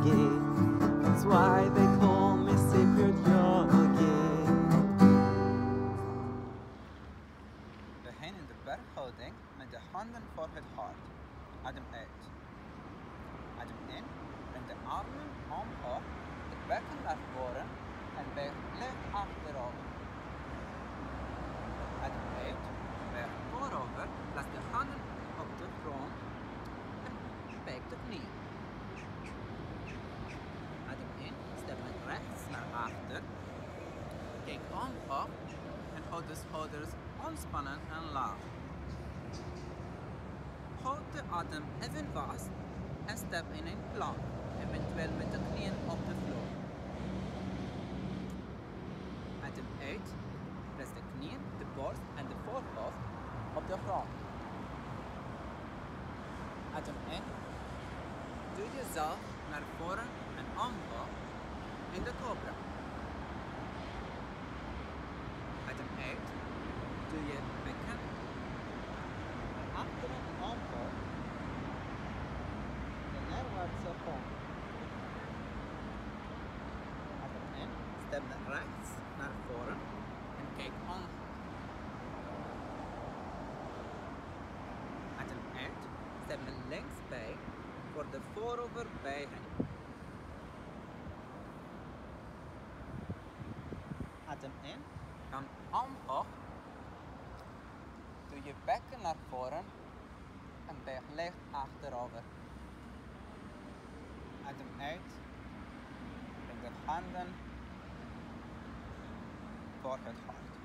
yogi. That's why they call me Cypriot yogi. In de berghouding met de handen voor het hart. Adem uit. Adem in, breng de armen omhoog, het bekken naar voren en buig licht achterover. Kijk omhoog en houd de schouders ontspannen en laag. Houd de adem even vast en stap in een plank, eventueel met de knieën op de vloer. Adem uit, press de knieën, de borst en de voorhoofd op de grond. Adem in, duw jezelf naar voren en omhoog in de cobra. Doe je bekken naar achteren omhoog en neerwaartse pomp. Adem in, stap naar rechts, naar voren en kijk omhoog. Adem uit, stap naar links bij voor de. Adem in, dan omhoog. Je bekken naar voren en buig licht achterover. Adem uit. Breng de handen voor het hart.